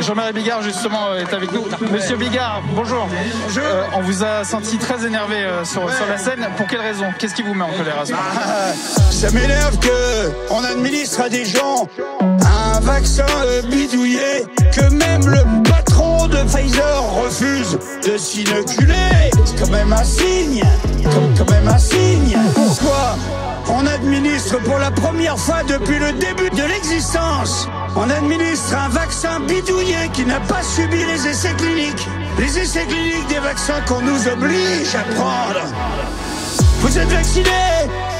Jean-Marie Bigard, justement, est avec nous. Monsieur Bigard, bonjour. Euh, on vous a senti très énervé euh, sur, la scène. Pour quelle raison? Qu'est-ce qui vous met en colère à ce Ah, ça m'énerve que on administre à des gens un vaccin euh, bidouillé que même le patron de Pfizer refuse de s'inoculer. C'est quand même un signe, comme quand même un signe. Pourquoi on administre pour la première fois depuis le début de l'existence on administre un vaccin bidouillé qui n'a pas subi les essais cliniques. Les essais cliniques des vaccins qu'on nous oblige à prendre. Vous êtes vacciné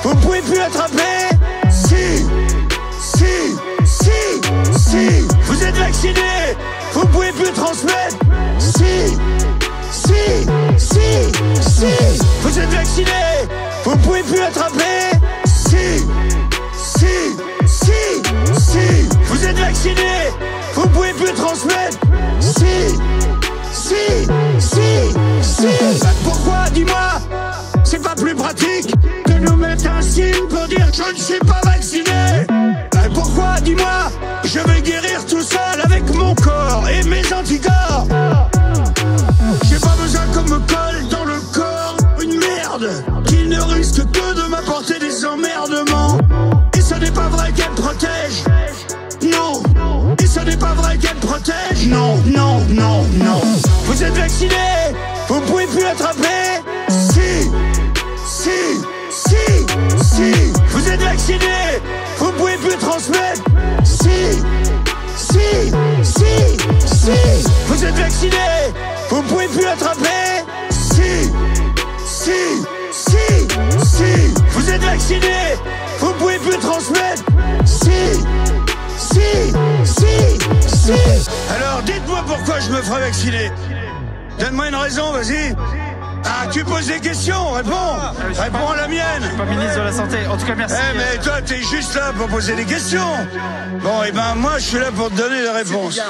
Vous pouvez plus attraper. Si Si Si Si. Vous êtes vacciné Vous pouvez plus transmettre. Si Si Si Si. Vous êtes vacciné Vous pouvez plus attraper. Si Si Si Si. Vous êtes vacciné pouvez plus transmettre. Si Si Si Si. Pourquoi Dis-moi c'est pas plus pratique de nous mettre un signe pour dire que je ne suis pas vacciné? Pourquoi, dis-moi, je vais guérir tout seul avec mon corps et mes anticorps? J'ai pas besoin qu'on me colle dans le corps une merde qui ne risque que de m'apporter des emmerdements. Et ce n'est pas vrai qu'elle protège ce n'est pas vrai qu'elle protège. Non, non, non, non. Vous êtes vacciné Vous pouvez plus attraper Si Si Si Si. Vous êtes vacciné Vous pouvez plus transmettre. Si Si Si Si. Vous êtes vacciné Vous pouvez plus attraper Si Si Si Si. Vous êtes vacciné Alors dites-moi pourquoi je me ferai vacciner. Donne-moi une raison, vas-y. Ah, tu poses des questions, réponds. Réponds à la mienne. Pas ministre de la Santé. En tout cas, merci. Eh, mais toi, t'es juste là pour poser des questions. Bon, et ben, moi, je suis là pour te donner des réponses.